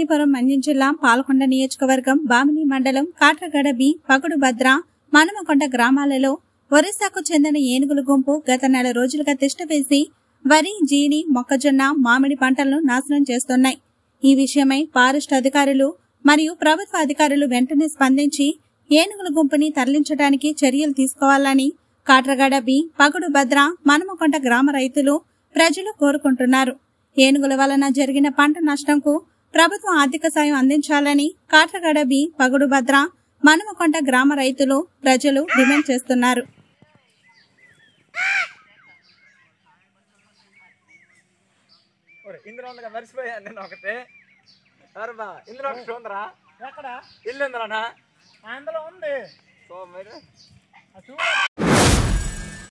పార్వతీపురం మంజం జిల్లా పాల్కొండ నియోజకవర్గం బామిని మండలం కాట్రగడ బి పగుడు భద్ర మనమకొండ గ్రామాలలో ఒరిస్సాకు చెందిన ఏనుగుల గుంపు గత నెల రోజులుగా తిష్టవేసి వరి జీడి మొక్కజొన్న మామిడి పంటలను నాశనం చేస్తున్నాయి. ఈ విషయమై ఫారెస్ట్ అధికారులు మరియు ప్రభుత్వ అధికారులు వెంటనే స్పందించి ఏనుగుల గుంపుని తరలించడానికి చర్యలు తీసుకోవాలని కాట్రగడ బి పగుడు భద్ర మనమకొండ గ్రామ రైతులు ప్రజలు కోరుకుంటున్నారు. ఏనుగుల వలన జరిగిన పంట నష్టంకు ప్రభుత్వం ఆర్థిక సాయం అందించాలని కాట్రగడ బి పగుడు భద్ర మనమకొండ గ్రామ రైతులు ప్రజలు డిమాండ్ చేస్తున్నారు. ఇందులో ఉండగా మర్చిపోయాను నేను ఒకటి. సరబా ఇందులో ఒకటి ఉందరా? ఎక్కడ? ఇల్లు ఉందరా అందులో ఉంది. సో మరి